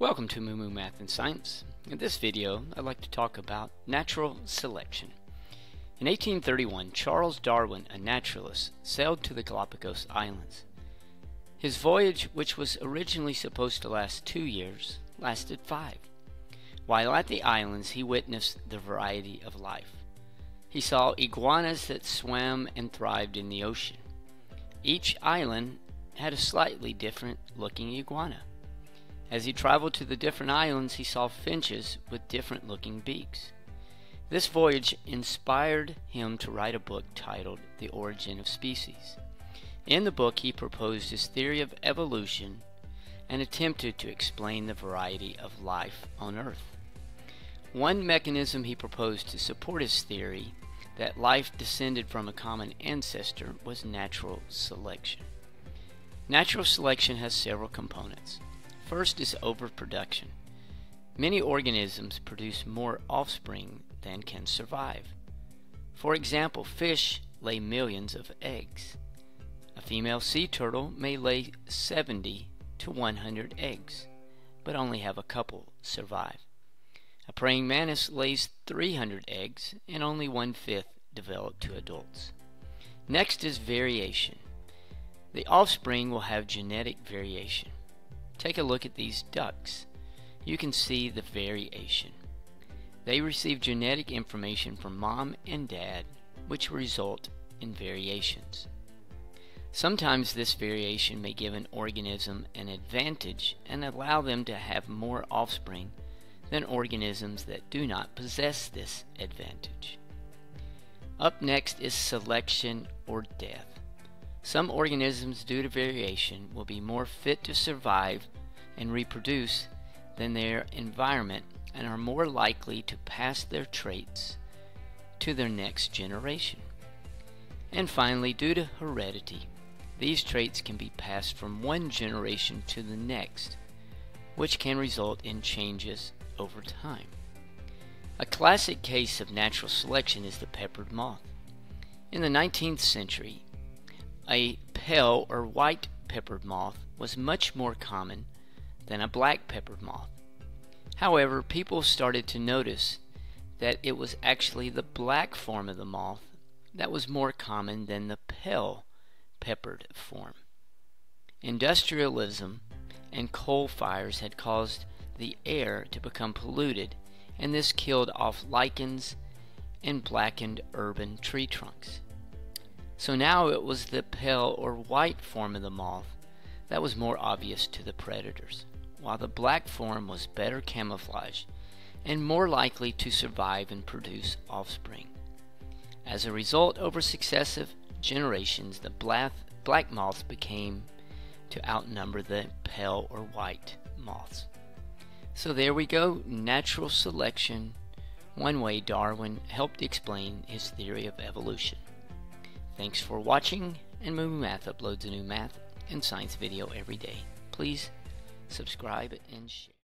Welcome to Moo Moo Math and Science. In this video, I'd like to talk about natural selection. In 1831, Charles Darwin, a naturalist, sailed to the Galapagos Islands. His voyage, which was originally supposed to last two years, lasted five. While at the islands, he witnessed the variety of life. He saw iguanas that swam and thrived in the ocean. Each island had a slightly different looking iguana. As he traveled to the different islands, he saw finches with different looking beaks. This voyage inspired him to write a book titled The Origin of Species. In the book, he proposed his theory of evolution and attempted to explain the variety of life on Earth. One mechanism he proposed to support his theory that life descended from a common ancestor was natural selection. Natural selection has several components. First is overproduction. Many organisms produce more offspring than can survive. For example, fish lay millions of eggs. A female sea turtle may lay 70 to 100 eggs, but only have a couple survive. A praying mantis lays 300 eggs and only one-fifth develop to adults. Next is variation. The offspring will have genetic variation. Take a look at these ducks. You can see the variation. They receive genetic information from mom and dad, which result in variations. Sometimes this variation may give an organism an advantage and allow them to have more offspring than organisms that do not possess this advantage. Up next is selection or death. Some organisms, due to variation, will be more fit to survive and reproduce than their environment and are more likely to pass their traits to their next generation. And finally, due to heredity, these traits can be passed from one generation to the next, which can result in changes over time. A classic case of natural selection is the peppered moth. In the 19th century, a pale or white peppered moth was much more common than a black peppered moth. However, people started to notice that it was actually the black form of the moth that was more common than the pale peppered form. Industrialism and coal fires had caused the air to become polluted, and this killed off lichens and blackened urban tree trunks. So now it was the pale or white form of the moth that was more obvious to the predators, while the black form was better camouflaged and more likely to survive and produce offspring. As a result, over successive generations, the black, black moths became to outnumber the pale or white moths. So there we go, natural selection, one way Darwin helped explain his theory of evolution. Thanks for watching, and Moo Math uploads a new math and science video every day. Please subscribe and share.